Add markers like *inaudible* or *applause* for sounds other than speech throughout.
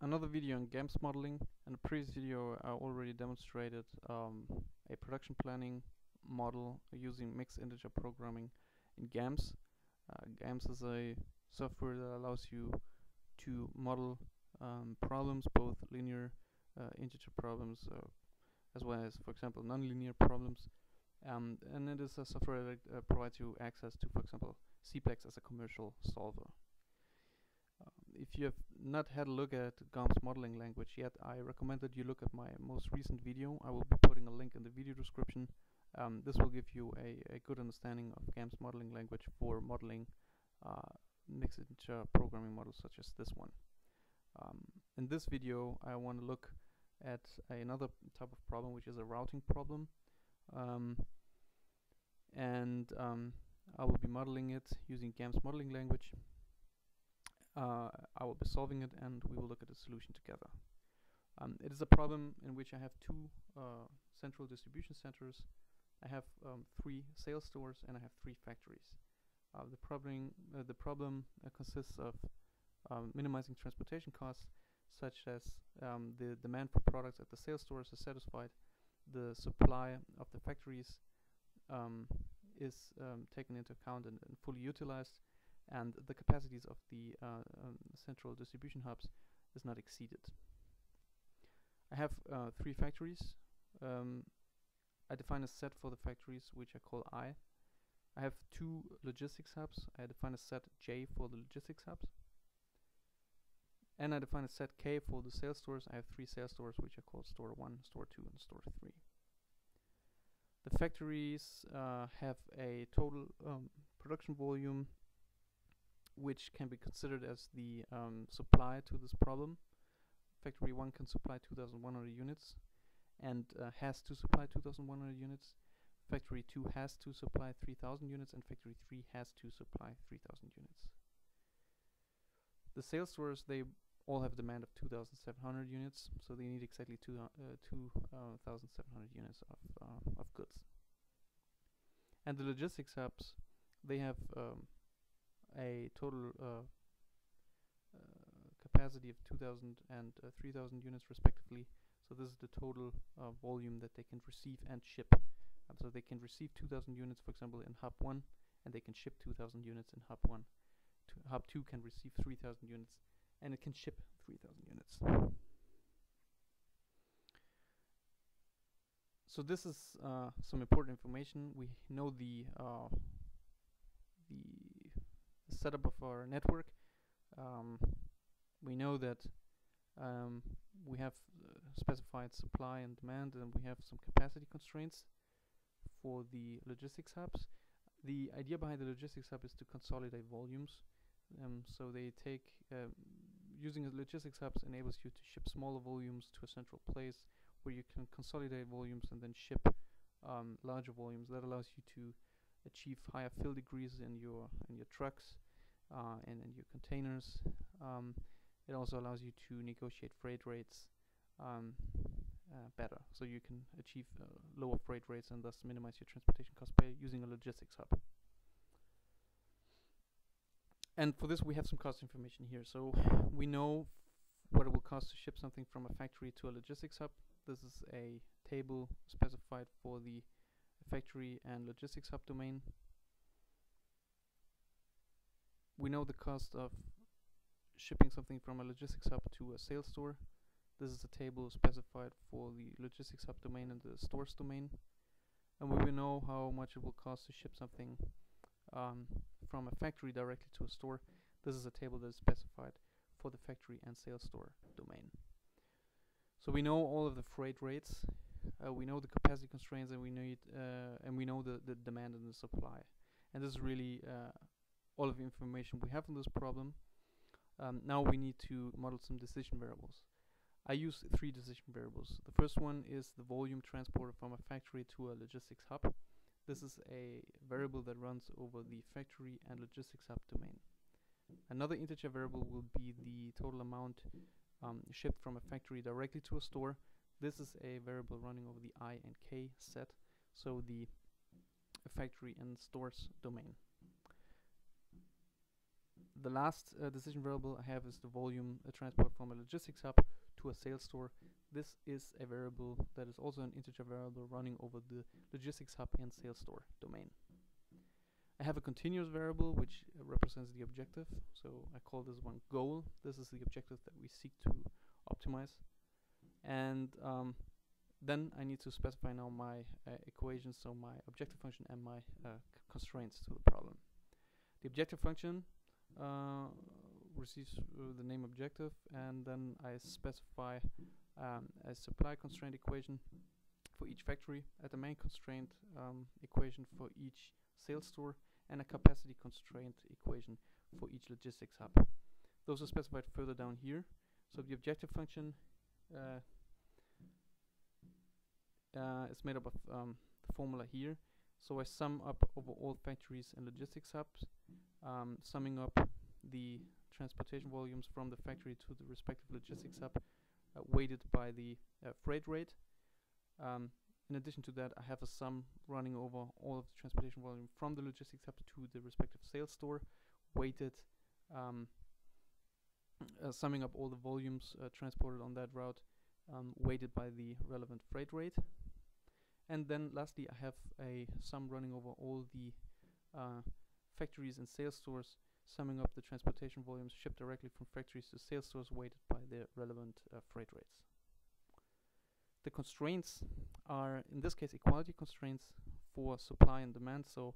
another video on GAMS modeling. In the previous video I already demonstrated um, a production planning model using mixed integer programming in GAMS. Uh, GAMS is a software that allows you to model um, problems, both linear uh, integer problems uh, as well as, for example, nonlinear problems. Um, and it is a software that uh, provides you access to, for example, CPLEX as a commercial solver. If you have not had a look at GAMS modeling language yet, I recommend that you look at my most recent video. I will be putting a link in the video description. Um, this will give you a, a, good understanding of GAMS modeling language for modeling uh, mixed integer programming models such as this one. Um, in this video, I want to look at another type of problem, which is a routing problem. Um, and um, I will be modeling it using GAMS modeling language uh, I will be solving it and we will look at the solution together. Um, it is a problem in which I have two uh, central distribution centers. I have um, three sales stores and I have three factories. Uh, the problem, uh, the problem uh, consists of um, minimizing transportation costs such as um, the demand for products at the sales stores is satisfied, the supply of the factories um, is um, taken into account and, and fully utilized, and the capacities of the uh, um, central distribution hubs is not exceeded. I have uh, three factories. Um, I define a set for the factories which I call I. I have two logistics hubs. I define a set J for the logistics hubs. And I define a set K for the sales stores. I have three sales stores which I call store 1, store 2 and store 3. The factories uh, have a total um, production volume which can be considered as the um, supply to this problem. Factory 1 can supply 2100 units and uh, has to supply 2100 units. Factory 2 has to supply 3000 units and Factory 3 has to supply 3000 units. The sales stores, they all have demand of 2700 units, so they need exactly 2700 uh, uh units of, uh, of goods. And the logistics hubs, they have um, a total uh, uh, capacity of 2000 and uh, 3000 units respectively. So this is the total volume that they can receive and ship. Um, so they can receive 2000 units, for example, in hub 1, and they can ship 2000 units in hub 1. hub 2 can receive 3000 units, and it can ship 3000 units. So this is uh, some important information. We know the uh, the setup of our network, um, we know that um, we have uh, specified supply and demand and we have some capacity constraints for the logistics hubs. The idea behind the logistics hub is to consolidate volumes. Um, so they take um, using a logistics hubs enables you to ship smaller volumes to a central place where you can consolidate volumes and then ship um, larger volumes. That allows you to achieve higher fill degrees in your in your trucks uh, and in your containers. Um, it also allows you to negotiate freight rates um, uh, better, so you can achieve uh, lower freight rates and thus minimize your transportation costs by using a logistics hub. And for this, we have some cost information here. So we know what it will cost to ship something from a factory to a logistics hub. This is a table specified for the factory and logistics hub domain. We know the cost of shipping something from a logistics hub to a sales store. This is a table specified for the logistics hub domain and the stores domain. And we will know how much it will cost to ship something um, from a factory directly to a store. This is a table that is specified for the factory and sales store domain. So we know all of the freight rates uh, we know the capacity constraints and we need uh, and we know the, the demand and the supply and this is really uh, all of the information we have on this problem. Um, now we need to model some decision variables. I use three decision variables. The first one is the volume transported from a factory to a logistics hub. This is a variable that runs over the factory and logistics hub domain. Another integer variable will be the total amount um, shipped from a factory directly to a store. This is a variable running over the i and k set, so the factory and stores domain. The last uh, decision variable I have is the volume uh, transport from a logistics hub to a sales store. This is a variable that is also an integer variable running over the logistics hub and sales store domain. I have a continuous variable which uh, represents the objective. So I call this one goal. This is the objective that we seek to optimize. And um, then I need to specify now my uh, equations, so my objective function and my uh, constraints to the problem. The objective function uh, receives uh, the name objective and then I specify um, a supply constraint equation for each factory, at the main constraint um, equation for each sales store and a capacity constraint equation for each logistics hub. Those are specified further down here. So the objective function uh, uh, is made up of um, the formula here. So I sum up over all factories and logistics hubs, um, summing up the transportation volumes from the factory to the respective logistics hub, uh, weighted by the uh, freight rate. Um, in addition to that, I have a sum running over all of the transportation volume from the logistics hub to the respective sales store, weighted, um, uh, summing up all the volumes uh, transported on that route, um, weighted by the relevant freight rate. And then lastly, I have a sum running over all the uh, factories and sales stores, summing up the transportation volumes shipped directly from factories to sales stores weighted by the relevant uh, freight rates. The constraints are, in this case, equality constraints for supply and demand. So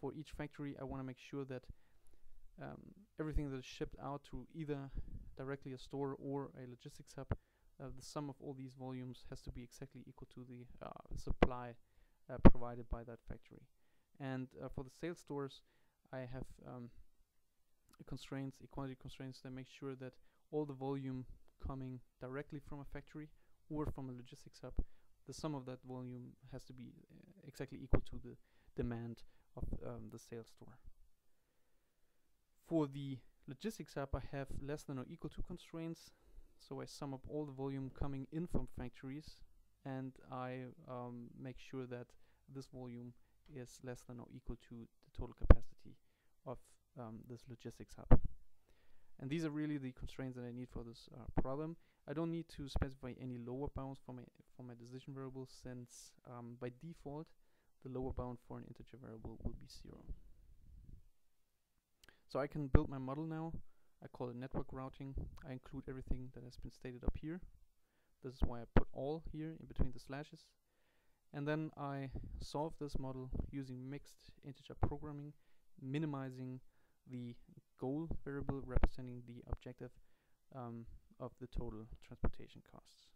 for each factory, I want to make sure that um, everything that is shipped out to either directly a store or a logistics hub, uh, the sum of all these volumes has to be exactly equal to the uh, supply uh, provided by that factory. And uh, for the sales stores, I have um, constraints, equality constraints that make sure that all the volume coming directly from a factory or from a logistics hub, the sum of that volume has to be uh, exactly equal to the demand of um, the sales store. For the logistics hub, I have less than or equal to constraints, so I sum up all the volume coming in from factories, and I um, make sure that this volume is less than or equal to the total capacity of um, this logistics hub. And these are really the constraints that I need for this uh, problem. I don't need to specify any lower bounds for my for my decision variable since um, by default the lower bound for an integer variable will be zero. So I can build my model now. I call it network routing. I include everything that has been stated up here. This is why I put all here in between the slashes. And then I solve this model using mixed integer programming, minimizing the goal variable representing the objective um, of the total transportation costs.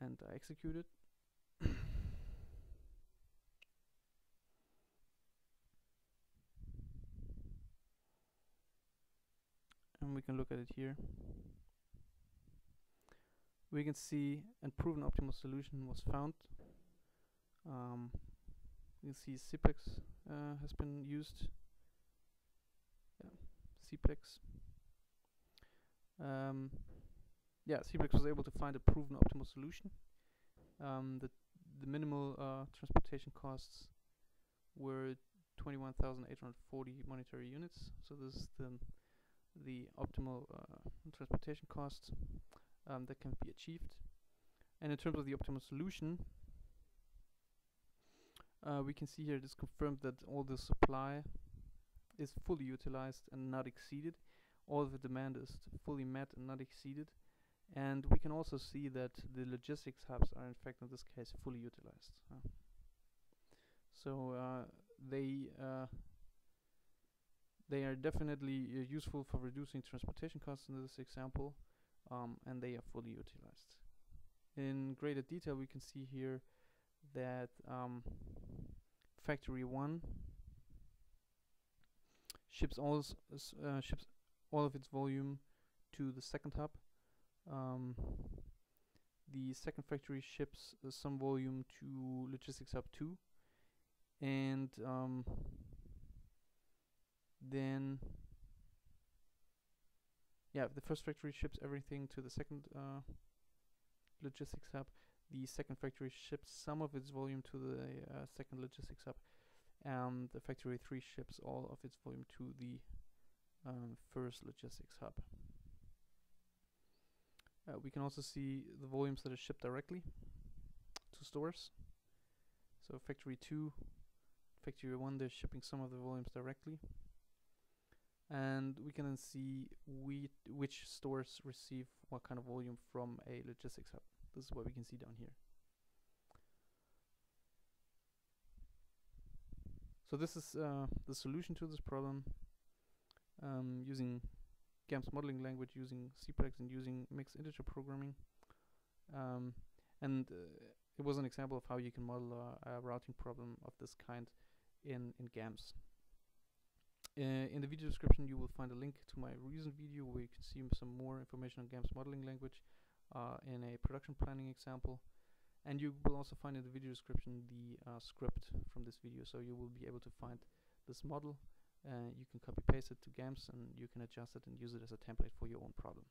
And I execute it. *coughs* and we can look at it here. We can see a proven optimal solution was found. Um, you can see CPLEX uh, has been used. Yeah, CPLEX um, yeah, CPLEX was able to find a proven optimal solution. Um, the the minimal uh, transportation costs were 21,840 monetary units. So this is the the optimal uh, transportation costs um, that can be achieved. And in terms of the optimal solution, uh, we can see here it is confirmed that all the supply is fully utilized and not exceeded all the demand is fully met and not exceeded. And we can also see that the logistics hubs are in fact in this case fully utilized. So uh, they uh, they are definitely uh, useful for reducing transportation costs in this example, um, and they are fully utilized. In greater detail, we can see here that um, factory one ships all uh, ships all of its volume to the second hub. Um, the second factory ships uh, some volume to logistics hub 2 and um, then yeah the first factory ships everything to the second uh, logistics hub the second factory ships some of its volume to the uh, second logistics hub and the factory 3 ships all of its volume to the um, first logistics hub. Uh, we can also see the volumes that are shipped directly to stores. So factory 2, factory 1, they're shipping some of the volumes directly. And we can then see we which stores receive what kind of volume from a logistics hub. This is what we can see down here. So this is uh, the solution to this problem um, using GAMS modeling language, using CPLEX and using mixed integer programming. Um, and uh, it was an example of how you can model a, a routing problem of this kind in, in GAMS. Uh, in the video description you will find a link to my recent video where you can see some more information on GAMS modeling language uh, in a production planning example. And you will also find in the video description the uh, script from this video, so you will be able to find this model. Uh, you can copy paste it to GAMS and you can adjust it and use it as a template for your own problem.